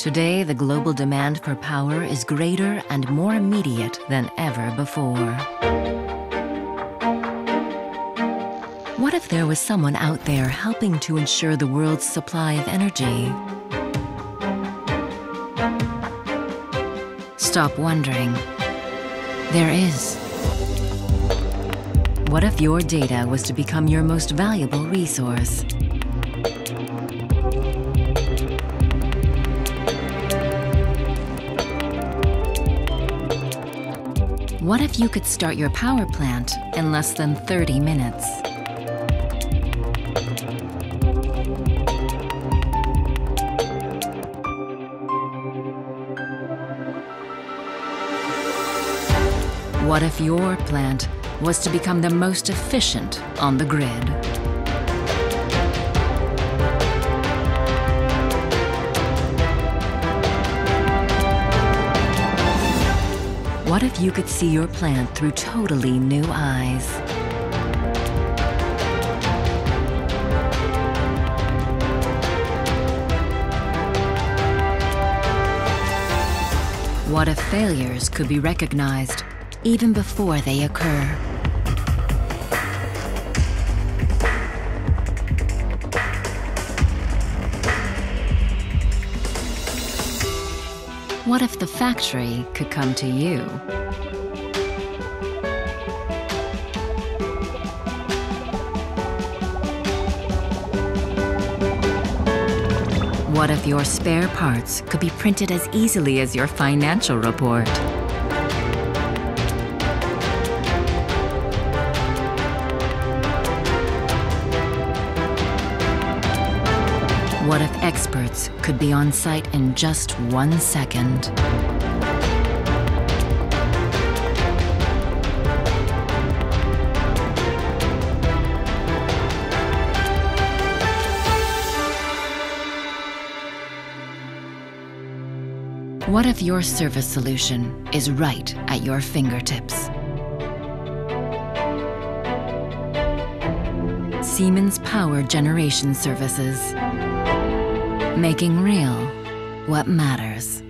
Today, the global demand for power is greater and more immediate than ever before. What if there was someone out there helping to ensure the world's supply of energy? Stop wondering. There is. What if your data was to become your most valuable resource? What if you could start your power plant in less than 30 minutes? What if your plant was to become the most efficient on the grid? What if you could see your plant through totally new eyes? What if failures could be recognized even before they occur? What if the factory could come to you? What if your spare parts could be printed as easily as your financial report? What if experts could be on site in just one second? What if your service solution is right at your fingertips? Siemens Power Generation Services. Making real what matters.